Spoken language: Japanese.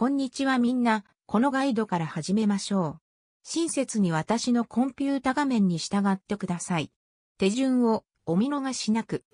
こんにちはみんな、このガイドから始めましょう。親切に私のコンピュータ画面に従ってください。手順をお見逃しなく。